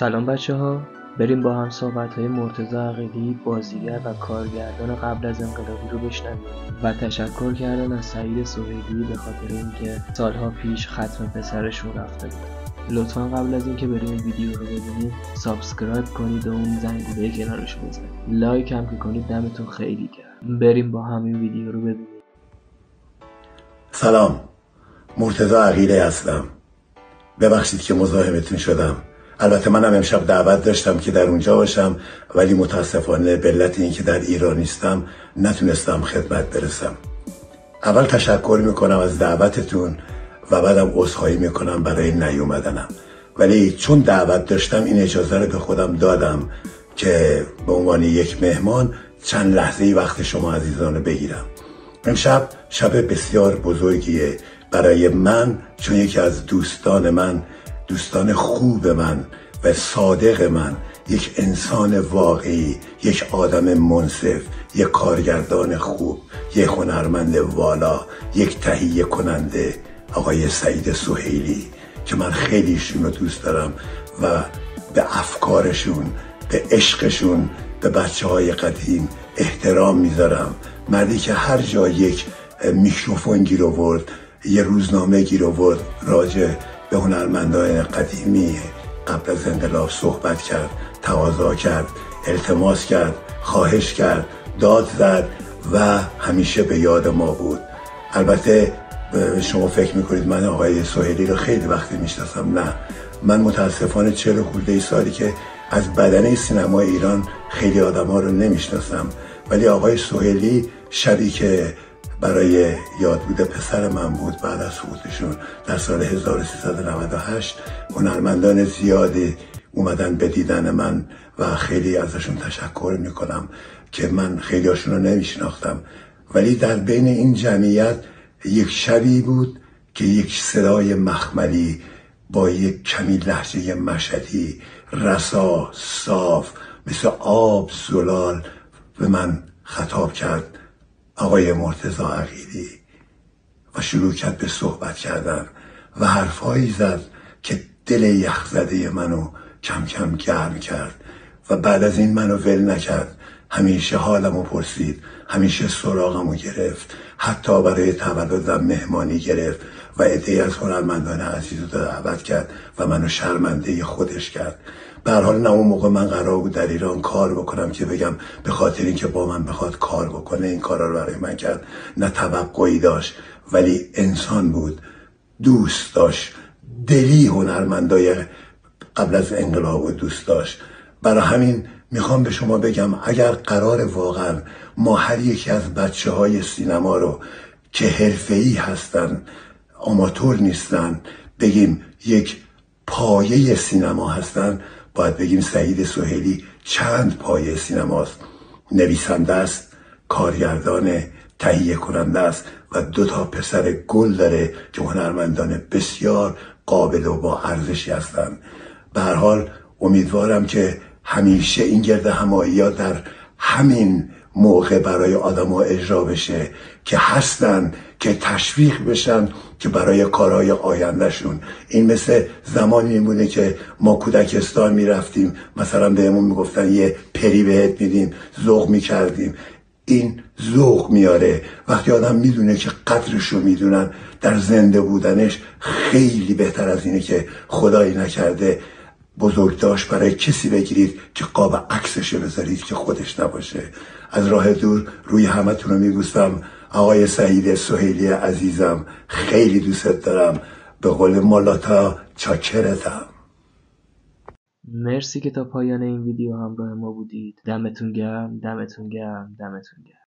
سلام بچه ها بریم با هم صحبت های مرتضی عقیلی بازیگر و کارگردان قبل از انقلابی رو بشنویم. و تشکر کردن از سعید سهیلی به خاطر اینکه سالها پیش ختم پسرشون رفته بود. لطفا قبل از اینکه بریم ویدیو رو ببینید subscribe کنید و اون زنگوله کنارش بزنید. like هم که کنید دمتون خیلی گرم بریم با هم این ویدیو رو ببینیم. سلام. مرتضا عقیله هستم. ببخشید که مزاحمتون شدم. البته منم امشب دعوت داشتم که در اونجا باشم ولی متاسفانه به علت اینکه در ایران نیستم نتونستم خدمت برسم. اول تشکر می‌کنم از دعوتتون و بعدم عذرخواهی می‌کنم برای نیومدنم. ولی چون دعوت داشتم این اجازه رو به خودم دادم که به عنوان یک مهمان چند لحظه وقت شما عزیزان رو بگیرم. امشب شب بسیار بزرگیه برای من چون یکی از دوستان من دوستان خوب من و صادق من یک انسان واقعی یک آدم منصف یک کارگردان خوب یک هنرمند والا یک تهیه کننده آقای سعید سهیلی که من خیلیشون رو دوست دارم و به افکارشون به عشقشون به بچه های قدیم احترام می‌ذارم. مردی که هر جا یک میکروفون گیر آورد یه روزنامه گیر آورد راجع به هنرمندان قدیمی قبل از انقلاب صحبت کرد تواضع کرد التماس کرد خواهش کرد داد زد و همیشه به یاد ما بود. البته شما فکر می‌کنید من آقای سوهیلی رو خیلی وقتی می‌شناسم نه. من متاسفانه چهل خورده سالی که از بدنه سینما ایران خیلی آدم ها رو نمی‌شناسم. ولی آقای سوهیلی شبی که برای یاد بوده پسر من بود بعد از فوتشون در سال 1398 هنرمندان زیادی اومدن به دیدن من و خیلی ازشون تشکر می‌کنم که من خیلی هاشون رو نمیشناختم. ولی در بین این جمعیت یک شبی بود که یک صدای مخملی با یک کمی لحجه مشهدی رسا صاف مثل آب زلال به من خطاب کرد. آقای مرتزا عقیدی و شروع کرد به صحبت کردن و حرفهایی زد که دل یخزده منو کم کم گرم کرد و بعد از این منو ول نکرد. همیشه حالمو پرسید همیشه سراغمو گرفت حتی برای تولدم مهمانی گرفت و عده از هنرمندان عزیز رو دعوت کرد و منو شرمنده خودش کرد. به حال نه اون موقع من قرار بود در ایران کار بکنم که بگم به خاطر اینکه با من بخواد کار بکنه این کارا رو برای من کرد. نه توقعی داشت ولی انسان بود دوست داشت دلی هنرمندای قبل از انقلاب و دوست داشت. برای همین می‌خوام به شما بگم اگر قرار واقعا ما هر یکی از بچه های سینما رو که حرفه‌ای هستن آماتور نیستن بگیم یک پایه سینما هستن باید بگیم سعید سوهلی چند پایه سینماست نویسنده است کارگردان تهیه کننده است و دو تا پسر گل داره که هنرمندان بسیار قابل و با ارزشی هستند به حال امیدوارم که همیشه این گرد همایی ها در همین موقع برای آدما اجرا بشه که هستن که تشویق بشن که برای کارهای آیندهشون. این مثل زمانی میمونه که ما کودکستان می‌رفتیم مثلا بهمون می‌گفتن یه پری بهت میدیم ذوق می‌کردیم. این ذوق میاره. وقتی آدم می‌دونه که قدرشو می‌دونن در زنده بودنش خیلی بهتر از اینه که خدایی نکرده. بزرگداشت برای کسی بگیرید که قاب عکسش بذارید که خودش نباشه. از راه دور روی همتون رو میبوسم. آقای سعید سهیلی عزیزم خیلی دوست دارم. به قول مالاتا چاکرتم. مرسی که تا پایان این ویدیو همراه ما بودید. دمتون گرم دمتون گرم دمتون گرم.